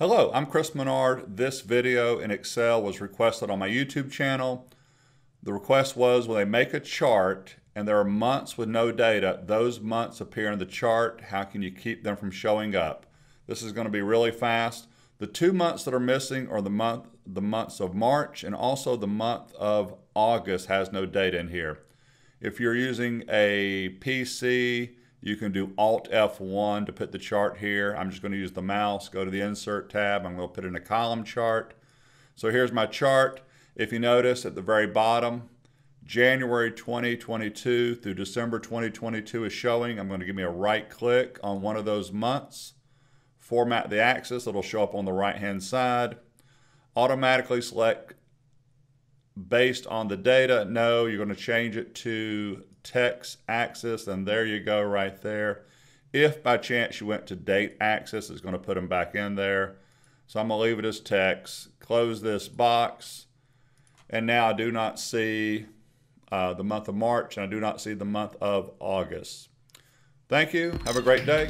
Hello, I'm Chris Menard. This video in Excel was requested on my YouTube channel. The request was when they make a chart and there are months with no data, those months appear in the chart. How can you keep them from showing up? This is going to be really fast. The two months that are missing are the month, the months of March and also the month of August has no data in here. If you're using a PC, you can do Alt F1 to put the chart here. I'm just going to use the mouse, go to the Insert tab. I'm going to put in a column chart. So here's my chart. If you notice at the very bottom, January 2022 through December 2022 is showing. I'm going to give me a right click on one of those months. Format the axis. It'll show up on the right hand side. Automatically select based on the data. No, you're going to change it to text axis, and there you go right there. If by chance you went to date axis, it's going to put them back in there. So I'm going to leave it as text. Close this box. And now I do not see uh, the month of March, and I do not see the month of August. Thank you. Have a great day.